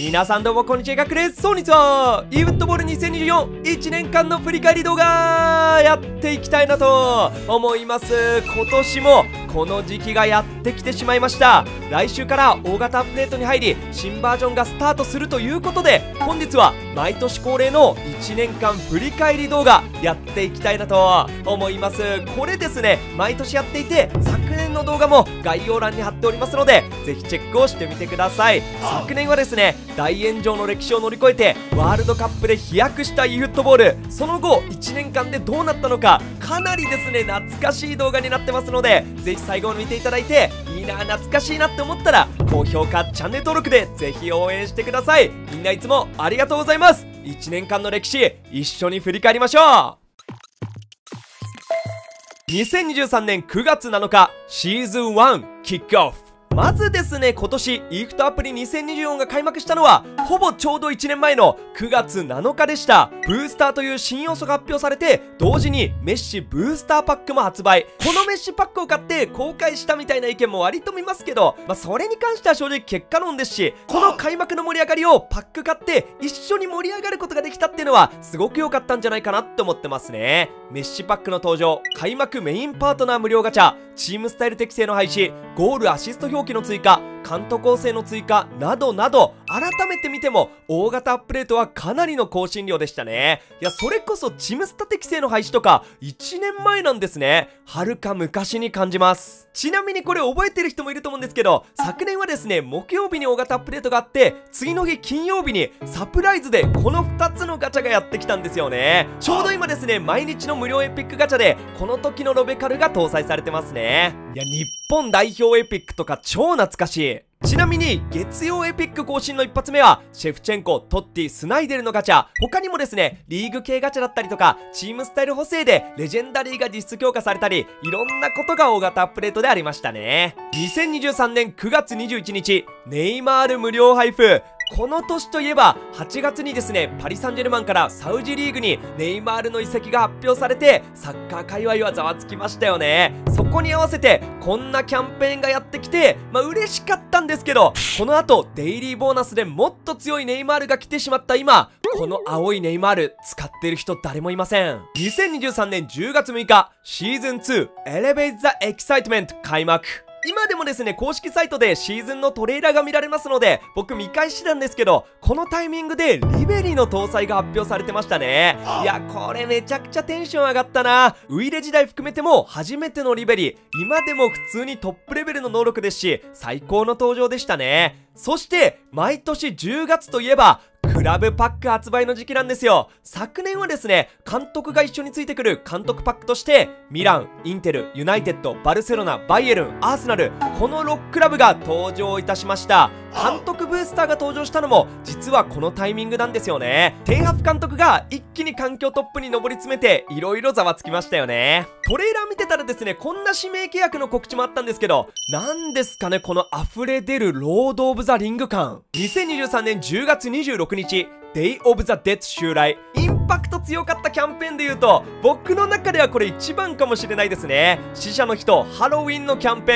皆さんどうもこんにちは、ガクです。本日は、イーブントボール2024、1年間の振り返り動画、やっていきたいなと思います。今年も、この時期がやってきてしまいました。来週から大型アップデートに入り、新バージョンがスタートするということで、本日は、毎年恒例の1年間振り返り動画、やっていきたいなと思います。これですね、毎年やっていて、昨年の動画も概要欄に貼っておりますので、ぜひチェックをしてみてください。昨年はですね、大炎上の歴史を乗り越えてワールドカップで飛躍した e フットボールその後1年間でどうなったのかかなりですね懐かしい動画になってますのでぜひ最後まで見ていただいていいな懐かしいなって思ったら高評価チャンネル登録でぜひ応援してください。みんないつもありがとうございます。1年間の歴史一緒に振り返りましょう。2023年9月7日シーズン1キックオフ。まずですね、今年、イフトアプリ2024が開幕したのは、ほぼちょうど1年前の9月7日でした。ブースターという新要素が発表されて、同時にメッシブースターパックも発売。このメッシパックを買って公開したみたいな意見も割と見ますけど、まあ、それに関しては正直結果論ですし、この開幕の盛り上がりをパック買って一緒に盛り上がることができたっていうのは、すごく良かったんじゃないかなって思ってますね。メッシパックの登場、開幕メインパートナー無料ガチャ、チームスタイル適正の廃止、ゴールアシスト表機の追加、監督構成の追加などなど改めて見ても大型アップデートはかなりの更新量でしたね。いやそれこそチムスタ適正の廃止とか1年前なんですね。はるか昔に感じます。ちなみにこれ覚えてる人もいると思うんですけど昨年はですね木曜日に大型アップデートがあって次の日金曜日にサプライズでこの2つのガチャがやってきたんですよね。ちょうど今ですね毎日の無料エピックガチャでこの時のロベカルが搭載されてますね。いや日本代表エピックとか超懐かしい。ちなみに、月曜エピック更新の一発目は、シェフチェンコ、トッティ、スナイデルのガチャ。他にもですね、リーグ系ガチャだったりとか、チームスタイル補正で、レジェンダリーが実質強化されたり、いろんなことが大型アップデートでありましたね。2023年9月21日、ネイマール無料配布。この年といえば8月にですねパリ・サンジェルマンからサウジリーグにネイマールの移籍が発表されてサッカー界隈はざわつきましたよね。そこに合わせてこんなキャンペーンがやってきてまあ嬉しかったんですけどこの後デイリーボーナスでもっと強いネイマールが来てしまった今この青いネイマール使ってる人誰もいません。2023年10月6日シーズン2 Elevate the Excitement 開幕。今でもですね、公式サイトでシーズンのトレーラーが見られますので、僕見返してたんですけど、このタイミングでリベリーの搭載が発表されてましたね。いや、これめちゃくちゃテンション上がったな。ウイレ時代含めても初めてのリベリー。今でも普通にトップレベルの能力ですし、最高の登場でしたね。そして、毎年10月といえば、クラブパック発売の時期なんですよ。昨年はですね、監督が一緒についてくる監督パックとして、ミラン、インテル、ユナイテッド、バルセロナ、バイエルン、アーセナル、この6クラブが登場いたしました。監督ブースターが登場したのも実はこのタイミングなんですよね。テンハフ監督が一気に環境トップに上り詰めて色々ざわつきましたよね。トレーラー見てたらですねこんな指名契約の告知もあったんですけど何ですかねこの溢れ出るロード・オブ・ザ・リング感。2023年10月26日Day of the Dead 襲来。インパクト強かったキャンペーンで言うと僕の中ではこれ一番かもしれないですね。死者の日ハロウィンのキャンペ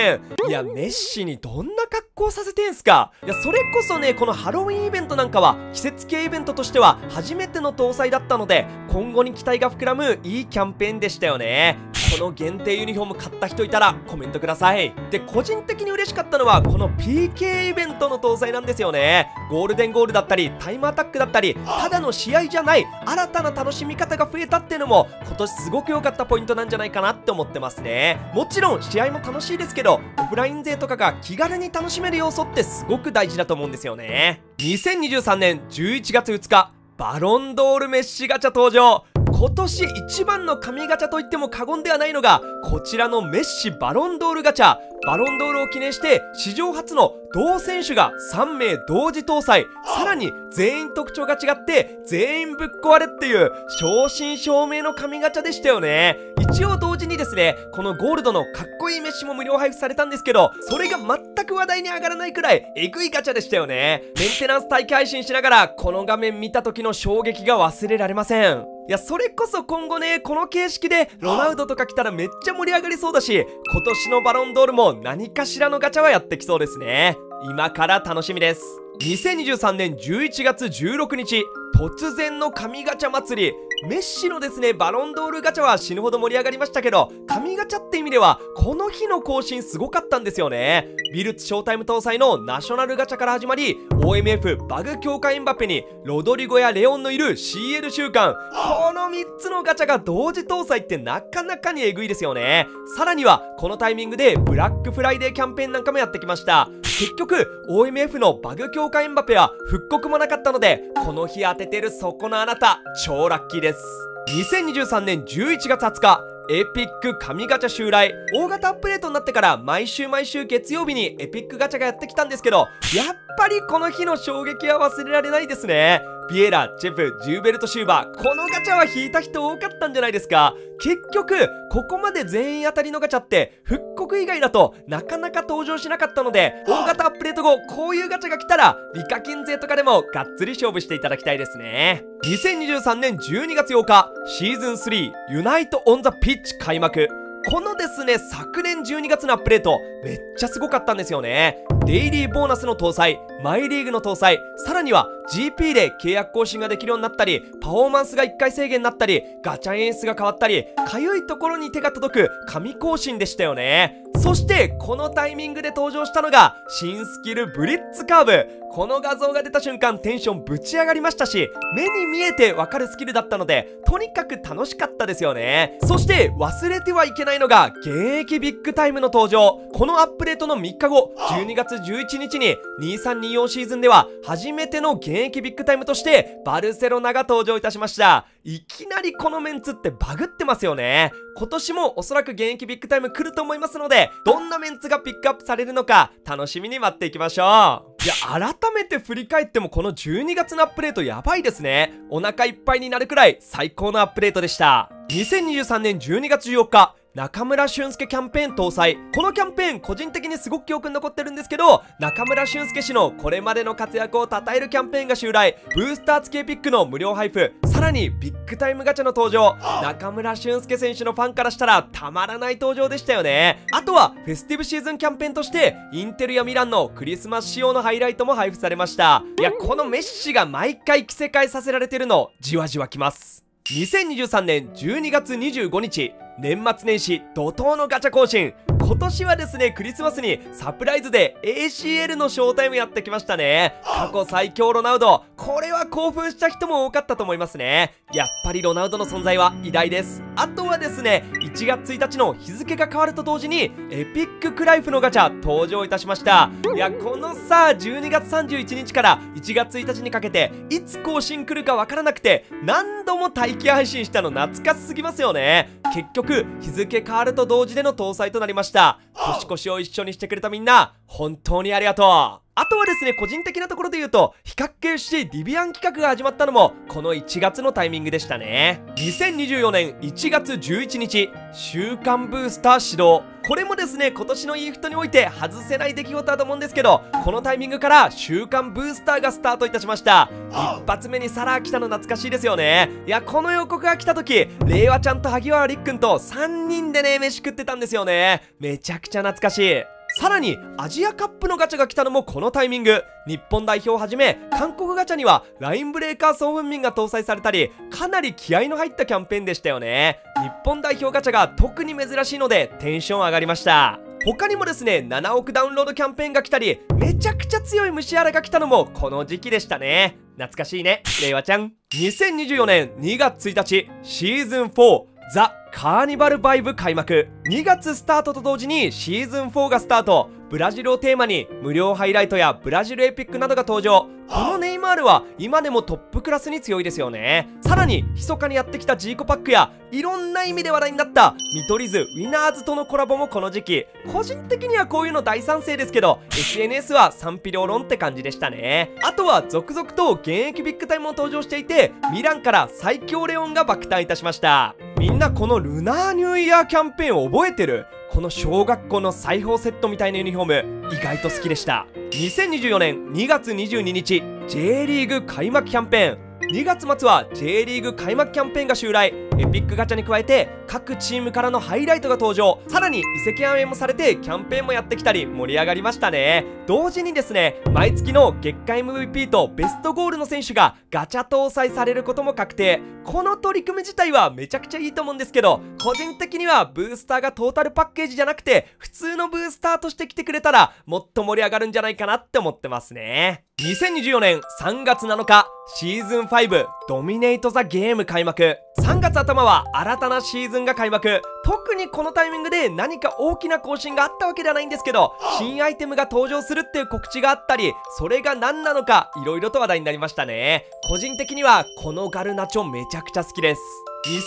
ーン。いやメッシにどんな格好させてんすか。いやそれこそねこのハロウィンイベントなんかは季節系イベントとしては初めての搭載だったので今後に期待が膨らむいいキャンペーンでしたよね。この限定ユニフォーム買った人いたらコメントください。で個人的に嬉しかったのはこの PK イベントの搭載なんですよね。ゴールデンゴールだったりタイムアタックだったりただの試合じゃない新たな楽しみ方が増えたっていうのも今年すごく良かったポイントなんじゃないかなって思ってますね。もちろん試合も楽しいですけどオフライン勢とかが気軽に楽しめる要素ってすごく大事だと思うんですよね。2023年11月2日バロンドールメッシガチャ登場。今年一番の神ガチャと言っても過言ではないのがこちらのメッシバロンドールガチャ。バロンドールを記念して史上初の同選手が3名同時搭載。さらに全員特徴が違って全員ぶっ壊れっていう正真正銘の神ガチャでしたよね。一応同時にですねこのゴールドのかっこいいメッシも無料配布されたんですけどそれが全く話題に上がらないくらいエグいガチャでしたよね。メンテナンス待機配信しながらこの画面見た時の衝撃が忘れられません。いや、それこそ今後ね、この形式でロナウドとか来たらめっちゃ盛り上がりそうだし、今年のバロンドールも何かしらのガチャはやってきそうですね。今から楽しみです2023年11月16日突然の神ガチャ祭り。メッシのですねバロンドールガチャは死ぬほど盛り上がりましたけど神ガチャって意味ではこの日の更新すごかったんですよね。ビルツショータイム搭載のナショナルガチャから始まり OMF バグ強化エンバペにロドリゴやレオンのいる CL 週間。この3つのガチャが同時搭載ってなかなかにえぐいですよね。さらにはこのタイミングでブラックフライデーキャンペーンなんかもやってきました。結局 OMF のバグ強化エンバペは復刻もなかったのでこの日当ててるそこのあなた超ラッキーです。2023年11月20日エピック神ガチャ襲来。大型アップデートになってから毎週毎週月曜日にエピックガチャがやってきたんですけどやっぱりこの日の衝撃は忘れられないですね。ビエラ、チェフ、ジューベルト・シューバーこのガチャは引いた人多かったんじゃないですか。結局ここまで全員当たりのガチャって復刻以外だとなかなか登場しなかったので大型アップデート後こういうガチャが来たらリカキン勢とかでもがっつり勝負していただきたいですね。2023年12月8日シーズン3ユナイト・オン・ザ・ピッチ開幕。このですね、昨年12月のアップデート、めっちゃすごかったんですよね。デイリーボーナスの搭載、マイリーグの搭載、さらには GP で契約更新ができるようになったり、パフォーマンスが1回制限になったり、ガチャ演出が変わったり、かゆいところに手が届く神更新でしたよね。そして、このタイミングで登場したのが、新スキルブリッツカーブ。この画像が出た瞬間テンションぶち上がりましたし、目に見えてわかるスキルだったので、とにかく楽しかったですよね。そして忘れてはいけないのが、現役ビッグタイムの登場。このアップデートの3日後、12月11日に2324シーズンでは、初めての現役ビッグタイムとして、バルセロナが登場いたしました。いきなりこのメンツってバグってますよね。今年もおそらく現役ビッグタイム来ると思いますので、どんなメンツがピックアップされるのか、楽しみに待っていきましょう。いや、改めて振り返ってもこの12月のアップデートやばいですね。お腹いっぱいになるくらい最高のアップデートでした。2023年12月14日、中村俊輔キャンペーン搭載。このキャンペーン個人的にすごく記憶に残ってるんですけど中村俊介氏のこれまでの活躍を称えるキャンペーンが襲来ブースター付きエピックの無料配布さらにビッグタイムガチャの登場。中村俊介選手のファンからしたらたまらない登場でしたよね。あとはフェスティブシーズンキャンペーンとしてインテルやミランのクリスマス仕様のハイライトも配布されました。いやこのメッシが毎回着せ替えさせられてるのじわじわきます。2023年12月25日。年末年始怒涛のガチャ更新。今年はですねクリスマスにサプライズで ACL のショータイムやってきましたね。過去最強ロナウド。これは興奮した人も多かったと思いますね。やっぱりロナウドの存在は偉大です。あとはですね1月1日の日付が変わると同時にエピッククライフのガチャ登場いたしました。いやこのさ12月31日から1月1日にかけていつ更新来るかわからなくて何度も待機配信したの懐かしすぎますよね。結局日付変わると同時での搭載となりました。た。年越しを一緒にしてくれたみんな本当にありがとう。あとはですね、個人的なところで言うと、比較系してディビアン企画が始まったのも、この1月のタイミングでしたね。2024年1月11日、週刊ブースター始動。これもですね、今年のイーフトにおいて外せない出来事だと思うんですけど、このタイミングから週刊ブースターがスタートいたしました。一発目にサラー来たの懐かしいですよね。いや、この予告が来た時、令和ちゃんと萩原りっくんと3人でね、飯食ってたんですよね。めちゃくちゃ懐かしい。さらにアジアカップのガチャが来たのもこのタイミング。日本代表をはじめ韓国ガチャにはラインブレーカー総分民が搭載されたりかなり気合の入ったキャンペーンでしたよね。日本代表ガチャが特に珍しいのでテンション上がりました。他にもですね7億ダウンロードキャンペーンが来たりめちゃくちゃ強い虫荒が来たのもこの時期でしたね。懐かしいね令和ちゃん。2024年2月1日シーズン4ザ・カーニバルバイブ開幕。2月スタートと同時にシーズン4がスタート。ブラジルをテーマに無料ハイライトやブラジルエピックなどが登場。このネイマールは今でもトップクラスに強いですよね。さらに密かにやってきたジーコパックやいろんな意味で話題になった見取り図ウィナーズとのコラボもこの時期。個人的にはこういうの大賛成ですけど SNS は賛否両論って感じでしたね。あとは続々と現役ビッグタイムも登場していてミランから最強レオンが爆誕いたしました。みんなこの Lunar New Year キャンペーンを覚えてる？この小学校の裁縫セットみたいなユニフォーム意外と好きでした。2024年2月22日 J リーグ開幕キャンペーン。2月末は J リーグ開幕キャンペーンが襲来。エピックガチャに加えて各チームからのハイライトが登場。さらに移籍反映もされてキャンペーンもやってきたり盛り上がりましたね。同時にですね毎月の月間 MVP とベストゴールの選手がガチャ搭載されることも確定。この取り組み自体はめちゃくちゃいいと思うんですけど個人的にはブースターがトータルパッケージじゃなくて普通のブースターとして来てくれたらもっと盛り上がるんじゃないかなって思ってますね。2024年3月7日シーズン5ドミネイト・ザ・ゲーム開幕。3月頭は新たなシーズンが開幕。特にこのタイミングで何か大きな更新があったわけではないんですけど新アイテムが登場するっていう告知があったりそれが何なのか色々と話題になりましたね。個人的にはこのガルナチョめちゃくちゃ好きです。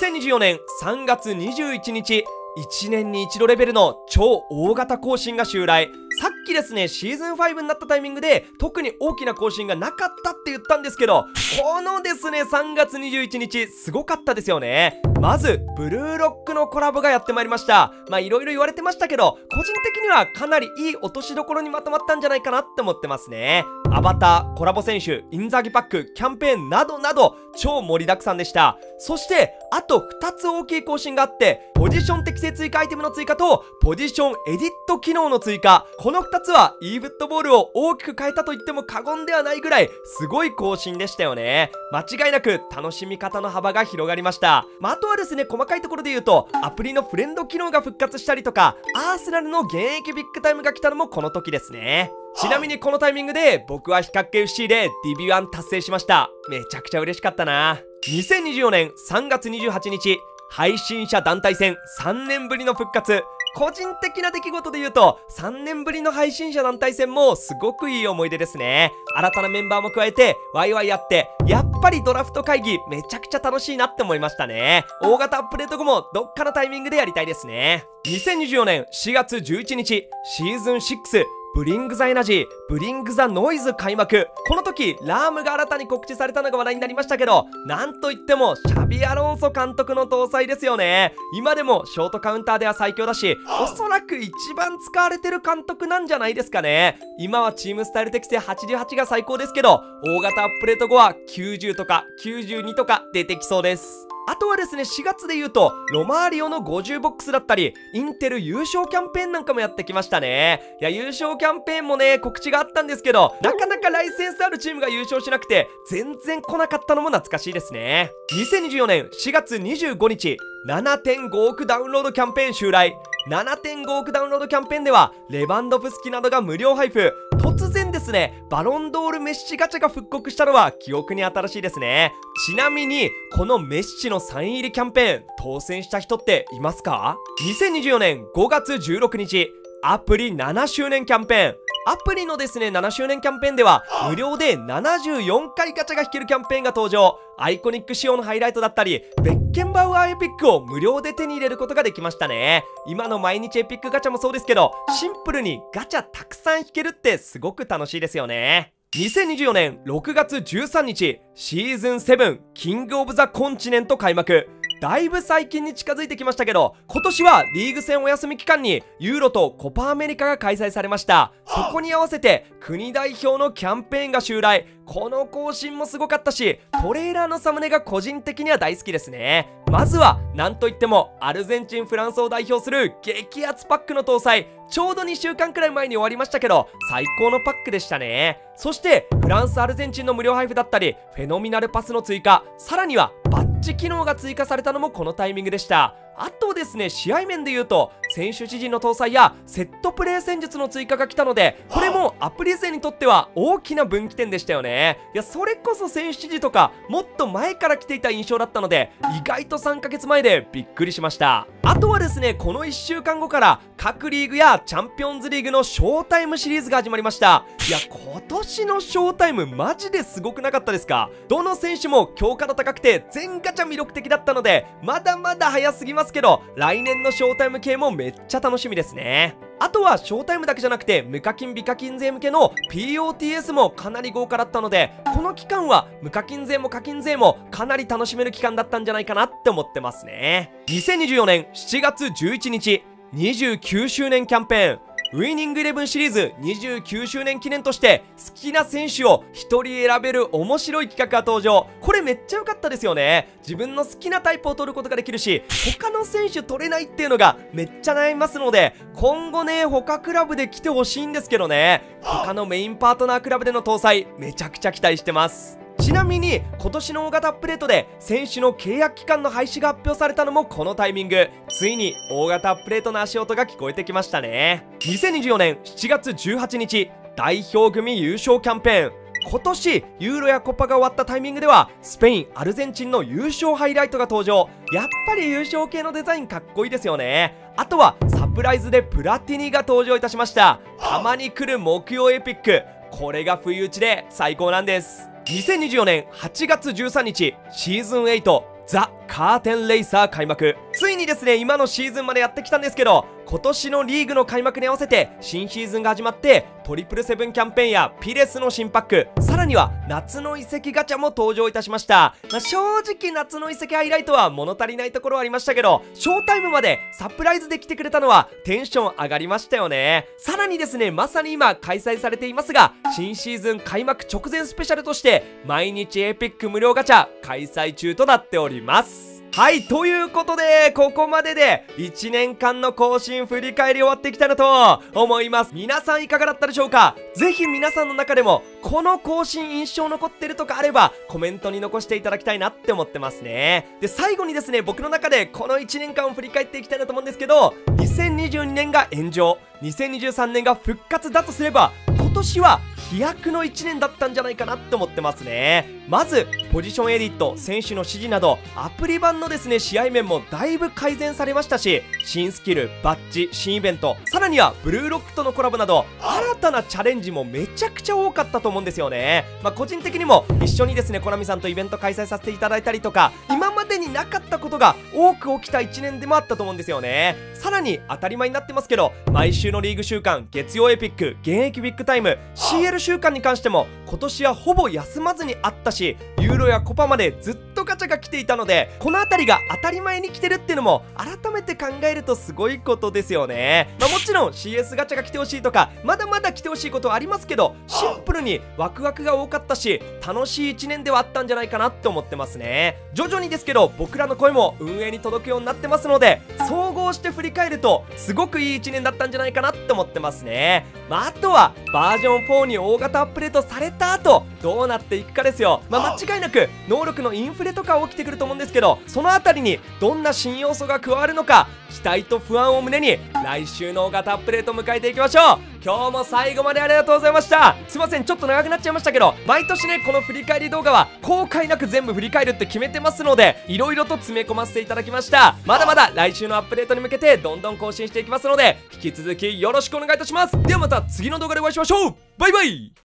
2024年3月21日1年に一度レベルの超大型更新が襲来。さっきですねシーズン5になったタイミングで特に大きな更新がなかったって言ったんですけどこのですね3月21日すごかったですよね。まずブルーロックのコラボがやってまいりました。まあいろいろ言われてましたけど個人的にはかなりいい落としどころにまとまったんじゃないかなって思ってますね。アバターコラボ選手インザギパックキャンペーンなどなど超盛りだくさんでした。そしてあと2つ大きい更新があってポジション適正追加アイテムの追加とポジションエディット機能の追加。この2つは e フットボールを大きく変えたと言っても過言ではないぐらいすごい更新でしたよね。間違いなく楽しみ方の幅が広がりました、まあ、あとはですね細かいところで言うとアプリのフレンド機能が復活したりとかアーセナルの現役ビッグタイムが来たのもこの時ですね。ちなみにこのタイミングで僕は比較系 FC で DB1 達成しました。めちゃくちゃ嬉しかったな。2024年3月28日配信者団体戦3年ぶりの復活個人的な出来事で言うと3年ぶりの配信者団体戦もすごくいい思い出ですね。新たなメンバーも加えてワイワイやってやっぱりドラフト会議めちゃくちゃ楽しいなって思いましたね。大型アップデート後もどっかのタイミングでやりたいですね。2024年4月11日シーズン6ブリング・ザ・エナジー、ブリング・ザ・ノイズ開幕。この時、ラームが新たに告知されたのが話題になりましたけど、なんといっても、シャビ・アロンソ監督の搭載ですよね。今でもショートカウンターでは最強だし、おそらく一番使われてる監督なんじゃないですかね。今はチームスタイル適正88が最高ですけど、大型アップデート後は90とか92とか出てきそうです。あとはですね、4月で言うと、ロマーリオの50ボックスだったり、インテル優勝キャンペーンなんかもやってきましたね。いや、優勝キャンペーンもね、告知があったんですけど、なかなかライセンスあるチームが優勝しなくて、全然来なかったのも懐かしいですね。2024年4月25日、7.5億ダウンロードキャンペーン襲来。7.5億ダウンロードキャンペーンでは、レバンドフスキなどが無料配布。突然ですね、バロンドールメッシガチャが復刻したのは記憶に新しいですね。ちなみに、このメッシのサイン入りキャンペーン、当選した人っていますか ?2024 年5月16日、アプリ7周年キャンペーン。アプリのですね、7周年キャンペーンでは、無料で74回ガチャが引けるキャンペーンが登場。アイコニック仕様のハイライトだったり、ベッケンバウアーエピックを無料で手に入れることができましたね。今の毎日エピックガチャもそうですけど、シンプルにガチャたくさん引けるってすごく楽しいですよね。2024年6月13日、シーズン7キングオブザコンチネント開幕。だいぶ最近に近づいてきましたけど、今年はリーグ戦お休み期間にユーロとコパアメリカが開催されました。そこに合わせて国代表のキャンペーンが襲来。この更新もすごかったし、トレーラーのサムネが個人的には大好きですね。まずは、なんといっても、アルゼンチン、フランスを代表する激アツパックの搭載。ちょうど2週間くらい前に終わりましたけど、最高のパックでしたね。そして、フランス、アルゼンチンの無料配布だったり、フェノミナルパスの追加、さらにはバッチ機能が追加されたのもこのタイミングでした。あとですね、試合面で言うと、選手知事の搭載やセットプレー戦術の追加が来たので、これもアプリ勢にとっては大きな分岐点でしたよね。いや、それこそ選手知事とか、もっと前から来ていた印象だったので、意外と3ヶ月前でびっくりしました。あとはですね、この1週間後から各リーグやチャンピオンズリーグのショータイムシリーズが始まりました。いや、今年のショータイムマジですごくなかったですか？どの選手も強化度高くて全ガチャ魅力的だったので、まだまだ早すぎますけど、来年のショータイム系もめっちゃ楽しみですね。あとはショータイムだけじゃなくて無課金美課金税向けの POTS もかなり豪華だったのでこの期間は無課金税も課金税もかなり楽しめる期間だったんじゃないかなって思ってますね2024年7月11日29周年キャンペーンウイニングイレブンシリーズ29周年記念として好きな選手を1人選べる面白い企画が登場。これめっちゃ良かったですよね。自分の好きなタイプを取ることができるし他の選手取れないっていうのがめっちゃ悩みますので今後ね他クラブで来てほしいんですけどね。他のメインパートナークラブでの搭載めちゃくちゃ期待してます。ちなみに今年の大型アップデートで選手の契約期間の廃止が発表されたのもこのタイミング。ついに大型アップデートの足音が聞こえてきましたね。2024年7月18日代表組優勝キャンペーン。今年ユーロやコッパが終わったタイミングではスペインアルゼンチンの優勝ハイライトが登場。やっぱり優勝系のデザインかっこいいですよね。あとはサプライズでプラティニが登場いたしました。たまに来る木曜エピック。これが不意打ちで最高なんです。2024年8月13日シーズン8ザ・カーテンレイサー開幕。ついにですね今のシーズンまでやってきたんですけど今年のリーグの開幕に合わせて新シーズンが始まってトリプルセブンキャンペーンやピレスの新パック。さらには夏の移籍ガチャも登場いたしました、まあ、正直夏の移籍ハイライトは物足りないところはありましたけどショータイムまでサプライズで来てくれたのはテンション上がりましたよね。さらにですねまさに今開催されていますが新シーズン開幕直前スペシャルとして毎日エピック無料ガチャ開催中となっております。はい、ということで、ここまでで1年間の更新振り返り終わってきたなと思います。皆さんいかがだったでしょうか？ぜひ皆さんの中でも、この更新印象残ってるとかあれば、コメントに残していただきたいなって思ってますね。で、最後にですね、僕の中でこの1年間を振り返っていきたいなと思うんですけど、2022年が炎上、2023年が復活だとすれば、年は飛躍の1年だったんじゃないかなって思ってますね。まずポジションエディット選手の指示などアプリ版のですね試合面もだいぶ改善されましたし新スキルバッジ新イベントさらにはブルーロックとのコラボなど新たなチャレンジもめちゃくちゃ多かったと思うんですよね。まあ、個人的にも一緒にですねコナミさんとイベント開催させていただいたりとか今までになかったことが多く起きた1年でもあったと思うんですよね。さらに当たり前になってますけど毎週のリーグ週間月曜エピック現役ビッグタイム CL 週間に関しても今年はほぼ休まずにあったしユーロやコパまでずっとガチャが来ていたのでこの辺りが当たり前に来てるっていうのも改めて考えるとすごいことですよね、まあ、もちろん CS ガチャが来てほしいとかまだまだ来てほしいことはありますけどシンプルにワクワクが多かったし楽しい1年ではあったんじゃないかなって思ってますね。徐々にですけど僕らの声も運営に届くようになってますので総合して振り返るとすごくいい1年だったんじゃないかなって思ってますね。まあ、あとはバージョン4に大型アップデートされた後どうなっていくかですよ。まあ、間違いなく能力のインフレとか起きてくると思うんですけどその辺りにどんな新要素が加わるのか期待と不安を胸に来週の大型アップデートを迎えていきましょう。今日も最後までありがとうございました。すいませんちょっと長くなっちゃいましたけど毎年ねこの振り返り動画は後悔なく全部振り返るって決めてますので色々と詰め込ませていただきました。まだまだ来週のアップデートに向けてどんどん更新していきますので引き続きよろしくお願いいたします。ではまた次の動画でお会いしましょう。バイバイ